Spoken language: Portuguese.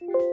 Música